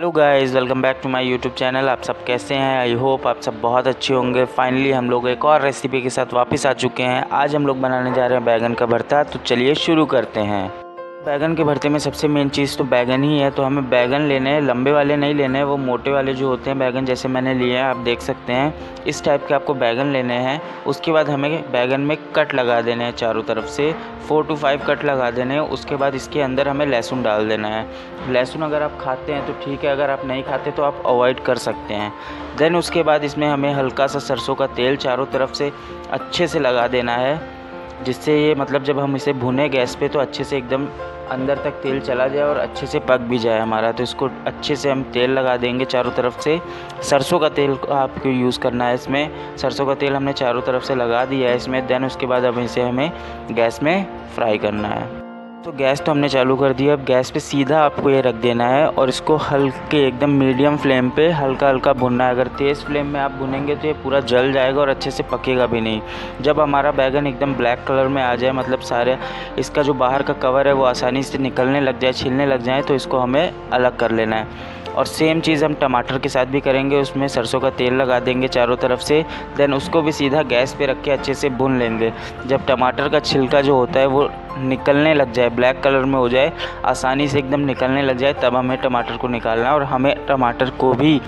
Hello guys welcome back to my YouTube channel आप सब कैसे हैं? आई होप आप सब बहुत अच्छे होंगे। फाइनली हम लोग एक और रेसिपी के साथ वापस आ चुके हैं। आज हम लोग बनाने जा रहे हैं बैगन का भरता। तो चलिए शुरू करते हैं। बैगन के भरते में सबसे मेन चीज़ तो बैगन ही है तो हमें बैगन लेने हैं, लंबे वाले नहीं लेने हैं, वो मोटे वाले जो होते हैं बैगन जैसे मैंने लिए हैं, आप देख सकते हैं। इस टाइप के आपको बैगन लेने हैं, उसके बाद हमें बैगन में कट लगा देने हैं चारों तरफ़ से फोर टू फाइव कट लगा देने हैं, उसके बाद इसके अंदर हमें लहसुन डाल देना है। लहसुन अगर आप खाते हैं तो ठीक है, अगर आप नहीं खाते तो आप अवॉइड कर सकते हैं। देन उसके बाद इसमें हमें हल्का सा सरसों का तेल चारों तरफ़ से अच्छे से लगा देना है। जिससे ये मतलब जब हम इसे भुने गैस पे तो अच्छे से एकदम अंदर तक तेल चला जाए और अच्छे से पक भी जाए हमारा। तो इसको अच्छे से हम तेल लगा देंगे चारों तरफ़ से। सरसों का तेल आपको यूज़ करना है इसमें। सरसों का तेल हमने चारों तरफ़ से लगा दिया है इसमें। देन उसके बाद अब इसे हमें गैस में फ्राई करना है। तो गैस तो हमने चालू कर दिया अब गैस पे सीधा आपको ये रख देना है और इसको हल्के एकदम मीडियम फ्लेम पे हल्का हल्का भुनना है। अगर तेज़ फ्लेम में आप भुनेंगे तो ये पूरा जल जाएगा और अच्छे से पकेगा भी नहीं। जब हमारा बैगन एकदम ब्लैक कलर में आ जाए मतलब सारे इसका जो बाहर का कवर है वो आसानी से निकलने लग जाए, छिलने लग जाए तो इसको हमें अलग कर लेना है। और सेम चीज़ हम टमाटर के साथ भी करेंगे, उसमें सरसों का तेल लगा देंगे चारों तरफ़ से देन उसको भी सीधा गैस पे रख के अच्छे से भून लेंगे। जब टमाटर का छिलका जो होता है, वो निकलने लग जाए ब्लैक कलर में हो जाए, आसानी से एकदम निकलने लग जाए, तब हमें टमाटर को निकालना है और हमें टमाटर को भी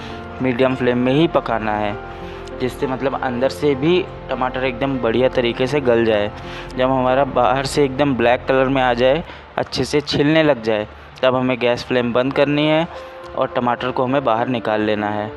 मीडियम फ्लेम में ही पकाना है, जिससे मतलब अंदर से भी टमाटर एकदम बढ़िया तरीके से गल जाए। जब हमारा बाहर से एकदम ब्लैक कलर में आ जाए, अच्छे से छिलने लग जाए तब हमें गैस फ्लेम बंद करनी है और टमाटर को हमें बाहर निकाल लेना है।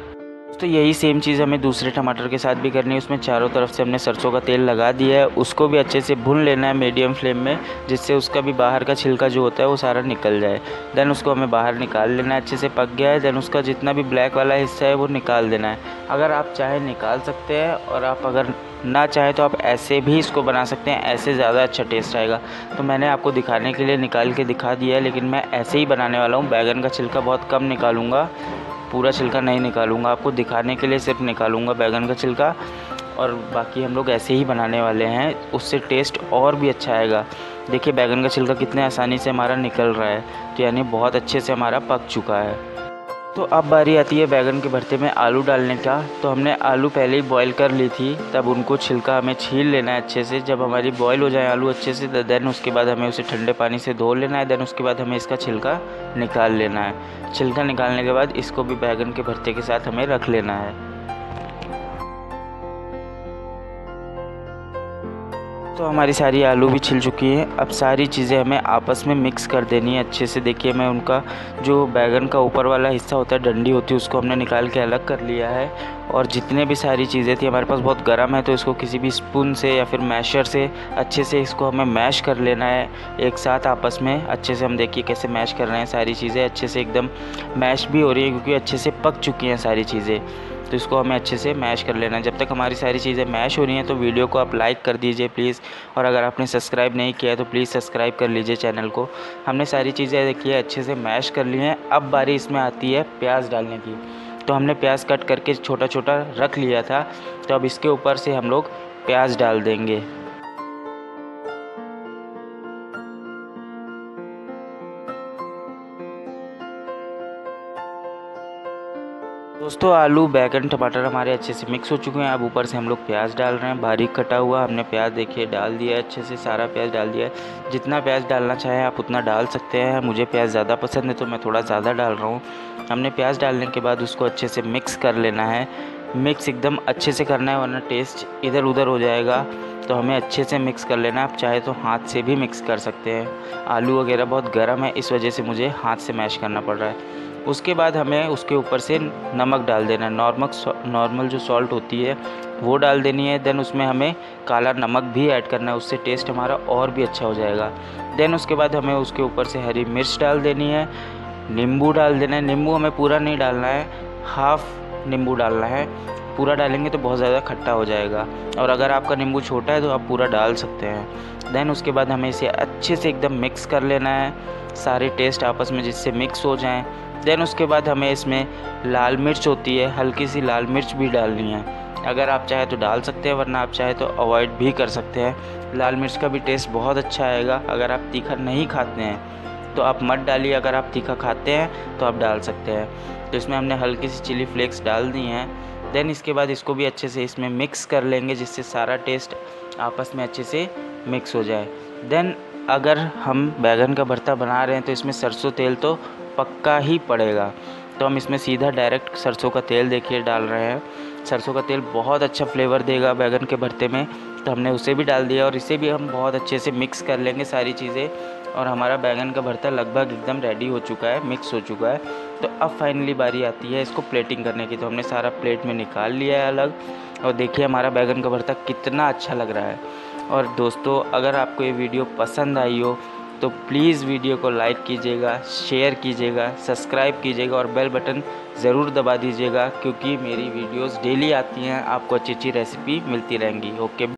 तो यही सेम चीज़ हमें दूसरे टमाटर के साथ भी करनी है। उसमें चारों तरफ़ से हमने सरसों का तेल लगा दिया है। उसको भी अच्छे से भून लेना है मीडियम फ्लेम में, जिससे उसका भी बाहर का छिलका जो होता है वो सारा निकल जाए। देन उसको हमें बाहर निकाल लेना है, अच्छे से पक गया है। देन उसका जितना भी ब्लैक वाला हिस्सा है वो निकाल देना है। अगर आप चाहें निकाल सकते हैं और आप अगर ना चाहे तो आप ऐसे भी इसको बना सकते हैं, ऐसे ज़्यादा अच्छा टेस्ट आएगा। तो मैंने आपको दिखाने के लिए निकाल के दिखा दिया है, लेकिन मैं ऐसे ही बनाने वाला हूँ। बैगन का छिलका बहुत कम निकालूँगा। पूरा छिलका नहीं निकालूँगा, आपको दिखाने के लिए सिर्फ़ निकालूँगा बैगन का छिलका, और बाकी हम लोग ऐसे ही बनाने वाले हैं, उससे टेस्ट और भी अच्छा आएगा। देखिए, बैगन का छिलका कितने आसानी से हमारा निकल रहा है तो यानी बहुत अच्छे से हमारा पक चुका है। तो अब बारी आती है बैगन के भरते में आलू डालने का। तो हमने आलू पहले ही बॉईल कर ली थी। तब उनको छिलका हमें छील लेना है अच्छे से। जब हमारी बॉईल हो जाए आलू अच्छे से देन उसके बाद हमें उसे ठंडे पानी से धो लेना है। देन उसके बाद हमें इसका छिलका निकाल लेना है। छिलका निकालने के बाद इसको भी बैगन के भरते के साथ हमें रख लेना है। तो हमारी सारी आलू भी छिल चुकी है। अब सारी चीज़ें हमें आपस में मिक्स कर देनी है। अच्छे से देखिए, मैं उनका जो बैगन का ऊपर वाला हिस्सा होता है, डंडी होती है, उसको हमने निकाल के अलग कर लिया है। और जितने भी सारी चीज़ें थी, हमारे पास बहुत गर्म है तो इसको किसी भी स्पून से या फिर मैशर से अच्छे से इसको हमें मैश कर लेना है। एक साथ आपस में अच्छे से हम देखिए कैसे मैश कर रहे हैं सारी चीज़ें। अच्छे से एकदम मैश भी हो रही है, क्योंकि अच्छे से पक चुकी हैं सारी चीज़ें। तो इसको हमें अच्छे से मैश कर लेना है। जब तक हमारी सारी चीज़ें मैश हो रही हैं तो वीडियो को आप लाइक कर दीजिए प्लीज़। और अगर आपने सब्सक्राइब नहीं किया है तो प्लीज़ सब्सक्राइब कर लीजिए चैनल को। हमने सारी चीज़ें देखिए, अच्छे से मैश कर ली हैं। अब बारी इसमें आती है प्याज डालने की। तो हमने प्याज कट करके छोटा छोटा रख लिया था। तो अब इसके ऊपर से हम लोग प्याज डाल देंगे। दोस्तों, आलू, बैगन, टमाटर हमारे अच्छे से मिक्स हो चुके हैं। अब ऊपर से हम लोग प्याज डाल रहे हैं। बारीक कटा हुआ हमने प्याज देखिए डाल दिया है, अच्छे से सारा प्याज डाल दिया जितना प्याज डालना चाहें आप उतना डाल सकते हैं। मुझे प्याज ज़्यादा पसंद है तो मैं थोड़ा ज़्यादा डाल रहा हूँ। हमने प्याज डालने के बाद उसको अच्छे से मिक्स कर लेना है। मिक्स एकदम अच्छे से करना है, वरना टेस्ट इधर उधर हो जाएगा। तो हमें अच्छे से मिक्स कर लेना आप चाहे तो हाथ से भी मिक्स कर सकते हैं। आलू वगैरह बहुत गर्म है, इस वजह से मुझे हाथ से मैश करना पड़ रहा है। उसके बाद हमें उसके ऊपर से नमक डाल देना है। नॉर्मल नॉर्मल जो सॉल्ट होती है, वो डाल देनी है। देन उसमें हमें काला नमक भी ऐड करना है। उससे टेस्ट हमारा और भी अच्छा हो जाएगा। देन उसके बाद हमें उसके ऊपर से हरी मिर्च डाल देनी है। नींबू डाल देना है। नींबू हमें पूरा नहीं डालना है। हाफ़ नींबू डालना है। पूरा डालेंगे तो बहुत ज़्यादा खट्टा हो जाएगा। और अगर आपका नींबू छोटा है तो आप पूरा डाल सकते हैं। देन उसके बाद हमें इसे अच्छे से एकदम मिक्स कर लेना है। सारे टेस्ट आपस में जिससे मिक्स हो जाएँ। देन उसके बाद हमें इसमें लाल मिर्च होती है। हल्की सी लाल मिर्च भी डालनी है। अगर आप चाहे तो डाल सकते हैं, वरना आप चाहे तो अवॉइड भी कर सकते हैं। लाल मिर्च का भी टेस्ट बहुत अच्छा आएगा। अगर आप तीखा नहीं खाते हैं तो आप मत डालिए, अगर आप तीखा खाते हैं तो आप डाल सकते हैं। तो इसमें हमने हल्की सी चिली फ्लेक्स डाल दी हैं। देन इसके बाद इसको भी अच्छे से इसमें मिक्स कर लेंगे, जिससे सारा टेस्ट आपस में अच्छे से मिक्स हो जाए। देन अगर हम बैगन का भरता बना रहे हैं तो इसमें सरसों तेल तो पक्का ही पड़ेगा। तो हम इसमें सीधा डायरेक्ट सरसों का तेल देखिए डाल रहे हैं। सरसों का तेल बहुत अच्छा फ्लेवर देगा बैगन के भरते में। तो हमने उसे भी डाल दिया और इसे भी हम बहुत अच्छे से मिक्स कर लेंगे सारी चीज़ें। और हमारा बैगन का भरता लगभग एकदम रेडी हो चुका है मिक्स हो चुका है। तो अब फाइनली बारी आती है इसको प्लेटिंग करने की। तो हमने सारा प्लेट में निकाल लिया है अलग। और देखिए हमारा बैगन का भरता कितना अच्छा लग रहा है। और दोस्तों, अगर आपको ये वीडियो पसंद आई हो तो प्लीज़ वीडियो को लाइक कीजिएगा शेयर कीजिएगा सब्सक्राइब कीजिएगा और बेल बटन ज़रूर दबा दीजिएगा, क्योंकि मेरी वीडियोस डेली आती हैं। आपको अच्छी अच्छी रेसिपी मिलती रहेंगी। ओके